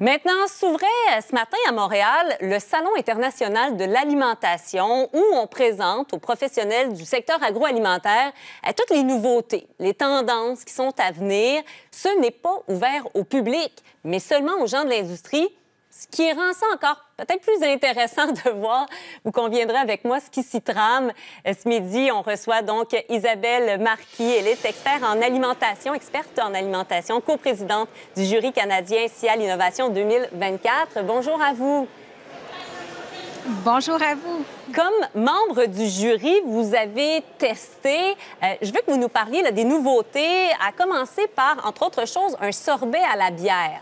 Maintenant, s'ouvrait euh, ce matin à Montréal le Salon international de l'alimentation où on présente aux professionnels du secteur agroalimentaire euh, toutes les nouveautés, les tendances qui sont à venir. Ce n'est pas ouvert au public, mais seulement aux gens de l'industrie ce qui rend ça encore peut-être plus intéressant de voir, vous conviendrez avec moi, ce qui s'y trame. Euh, ce midi, on reçoit donc Isabelle Marquis. Elle est experte en alimentation, experte en alimentation, coprésidente du jury canadien SIA l'Innovation 2024. Bonjour à vous. Bonjour à vous. Comme membre du jury, vous avez testé, euh, je veux que vous nous parliez des nouveautés, à commencer par, entre autres choses, un sorbet à la bière.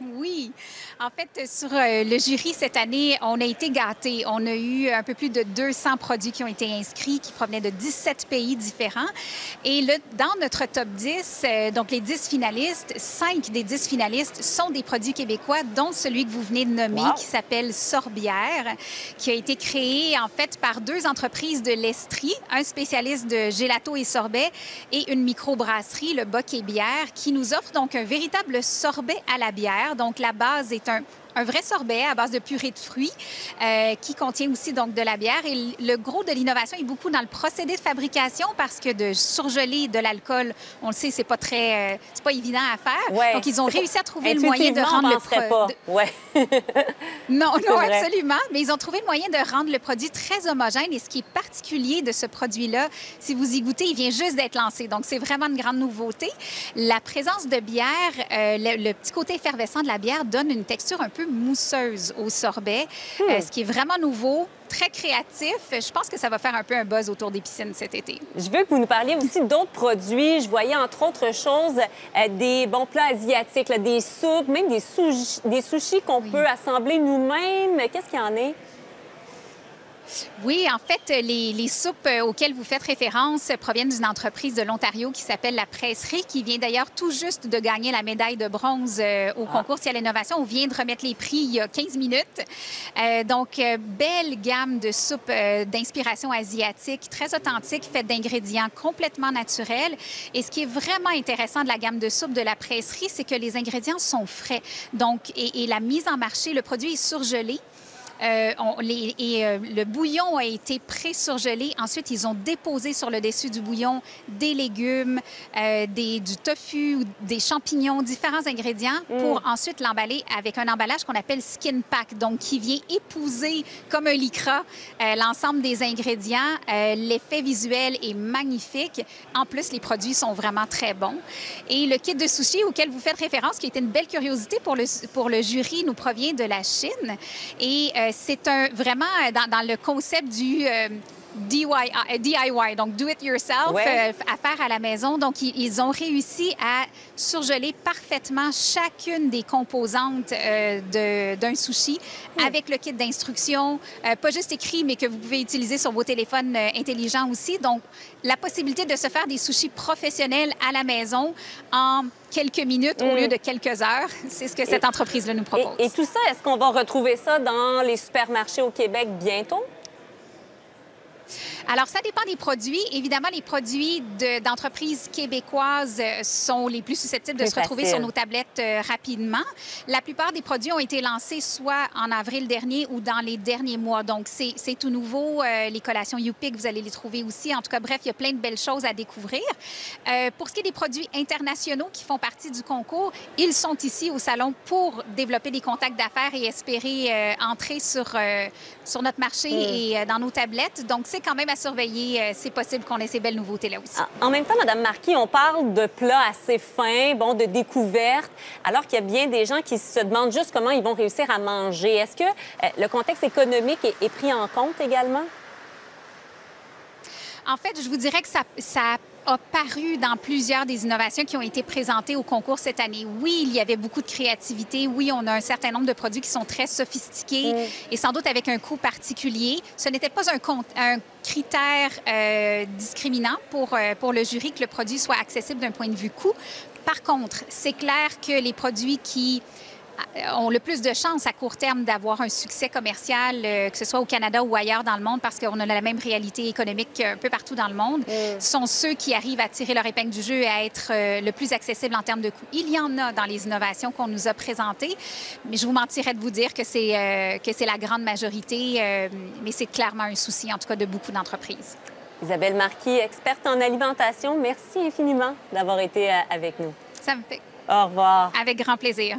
Oui. En fait, sur euh, le jury cette année, on a été gâtés. On a eu un peu plus de 200 produits qui ont été inscrits, qui provenaient de 17 pays différents. Et le, dans notre top 10, euh, donc les 10 finalistes, 5 des 10 finalistes sont des produits québécois, dont celui que vous venez de nommer, qui s'appelle Sorbière, qui a été créé en fait par deux entreprises de l'Estrie, un spécialiste de gelato et sorbet et une microbrasserie, le Boc et Bière, qui nous offre donc un véritable sorbet à la bière. Donc la base est un un vrai sorbet à base de purée de fruits euh, qui contient aussi donc de la bière. Et le gros de l'innovation est beaucoup dans le procédé de fabrication parce que de surgeler de l'alcool, on le sait, c'est pas très, euh, c'est pas évident à faire. donc ils ont réussi à trouver le moyen de rendre le produit. Pas. Ouais. non, non, absolument. Mais ils ont trouvé le moyen de rendre le produit très homogène. Et ce qui est particulier de ce produit-là, si vous y goûtez, il vient juste d'être lancé. Donc c'est vraiment une grande nouveauté. La présence de bière, euh, le petit côté effervescent de la bière donne une texture un peu mousseuse au sorbet, euh, hmm. ce qui est vraiment nouveau, très créatif. Je pense que ça va faire un peu un buzz autour des piscines cet été. Je veux que vous nous parliez aussi d'autres produits. Je voyais entre autres choses euh, des bons plats asiatiques, des soupes, même des, sushis, des sushis qu'on peut assembler nous-mêmes. Qu'est-ce qu'il y en a? Oui, en fait, les, soupes euh, auxquelles vous faites référence proviennent d'une entreprise de l'Ontario qui s'appelle La Presserie, qui vient d'ailleurs tout juste de gagner la médaille de bronze euh, au ah. concours Ciel Innovation. On vient de remettre les prix il y a 15 minutes. Euh, donc, belle gamme de soupes d'inspiration asiatique, très authentique, faite d'ingrédients complètement naturels. Et ce qui est vraiment intéressant de la gamme de soupes de La Presserie, c'est que les ingrédients sont frais. Donc, et, et la mise en marché, le produit est surgelé. Euh, et euh, le bouillon a été pré-surgelé. Ensuite, ils ont déposé sur le dessus du bouillon des légumes, euh, des, du tofu, des champignons, différents ingrédients mm. pour ensuite l'emballer avec un emballage qu'on appelle skin pack, donc qui vient épouser comme un lycra l'ensemble des ingrédients. L'effet visuel est magnifique. En plus, les produits sont vraiment très bons. Et le kit de sushi auquel vous faites référence, qui était une belle curiosité pour le, pour le jury, nous provient de la Chine. Et c'est un, vraiment euh, dans, le concept du... Euh, DIY, donc do it yourself, euh, à faire à la maison. Donc, ils, ont réussi à surgeler parfaitement chacune des composantes d'un sushi hmm. avec le kit d'instruction, pas juste écrit, mais que vous pouvez utiliser sur vos téléphones intelligents aussi. Donc, la possibilité de se faire des sushis professionnels à la maison en quelques minutes au lieu mm. de quelques heures. C'est ce que cette entreprise-là nous propose. Et, tout ça, est-ce qu'on va retrouver ça dans les supermarchés au Québec bientôt? Alors, ça dépend des produits. Évidemment, les produits d'entreprises québécoises euh, sont les plus susceptibles de se retrouver sur nos tablettes euh, rapidement. La plupart des produits ont été lancés soit en avril dernier ou dans les derniers mois. Donc, c'est tout nouveau. Euh, les collations YouPick, vous allez les trouver aussi. En tout cas, bref, il y a plein de belles choses à découvrir. pour ce qui est des produits internationaux qui font partie du concours, ils sont ici au salon pour développer des contacts d'affaires et espérer entrer sur, sur notre marché mm. et dans nos tablettes. Donc, c'est quand même surveiller. Euh, c'est possible qu'on ait ces belles nouveautés-là aussi. Ah, en même temps, Mme Marquis, on parle de plats assez fins, bon, de découvertes, alors qu'il y a bien des gens qui se demandent juste comment ils vont réussir à manger. Est-ce que euh, le contexte économique est, pris en compte également? En fait, je vous dirais que ça, ça a paru dans plusieurs des innovations qui ont été présentées au concours cette année. Oui, il y avait beaucoup de créativité. Oui, on a un certain nombre de produits qui sont très sophistiqués mm. et sans doute avec un coût particulier. Ce n'était pas un, un critère euh, discriminant pour, euh, pour le jury que le produit soit accessible d'un point de vue coût. Par contre, c'est clair que les produits qui ont le plus de chances à court terme d'avoir un succès commercial, euh, que ce soit au Canada ou ailleurs dans le monde, parce qu'on a la même réalité économique un peu partout dans le monde, mm. sont ceux qui arrivent à tirer leur épingle du jeu et à être euh, le plus accessible en termes de coûts. Il y en a dans les innovations qu'on nous a présentées, mais je vous mentirais de vous dire que c'est euh, que c'est la grande majorité, mais c'est clairement un souci, en tout cas, de beaucoup d'entreprises. Isabelle Marquis, experte en alimentation, merci infiniment d'avoir été avec nous. Ça me fait. Au revoir. Avec grand plaisir.